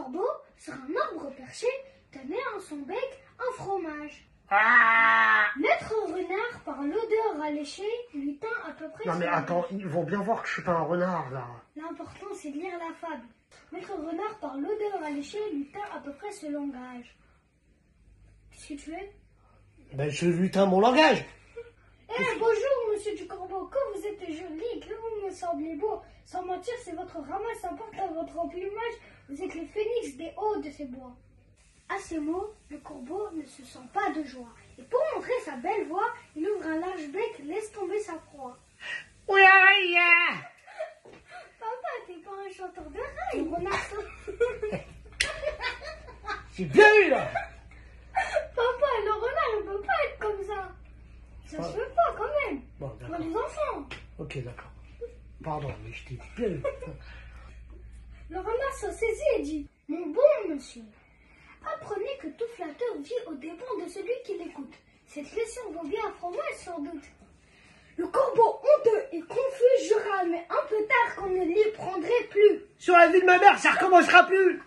corbeau, sur un arbre perché, tenait en son bec un fromage. Ah Maître renard, par l'odeur alléchée, lui tint à peu près Non mais attends, ils vont bien voir que je suis pas un renard là. L'important, c'est de lire la fable. Maître renard, par l'odeur alléchée, lui tint à peu près ce langage. Qu'est-ce que tu es? Ben je lutin mon langage. Eh, bonjour, monsieur du corbeau, que vous êtes joli, que vous me semblez beau. Sans mentir, c'est votre ramasse importe à votre plumage. Vous êtes les phénix des hauts de ces bois. À ces mots, le corbeau ne se sent pas de joie. Et pour montrer sa belle voix, il ouvre un large bec, laisse tomber sa proie. Oui, aïe, aïe. Papa, t'es pas un chanteur de rail. Renard C'est bien eu là. Papa, le renard ne peut pas être comme ça. Ça se fait pas quand même. Bon Pour d'accord. les enfants. Ok d'accord. Pardon, mais je t'ai bien eu. Le se saisit et dit Mon bon monsieur, apprenez que tout flatteur vit aux dépens de celui qui l'écoute. Cette leçon vaut bien un fromage sans doute. Le corbeau honteux et confus jura, mais un peu tard qu'on ne l'y prendrait plus. Sur la vie de ma mère, ça recommencera plus.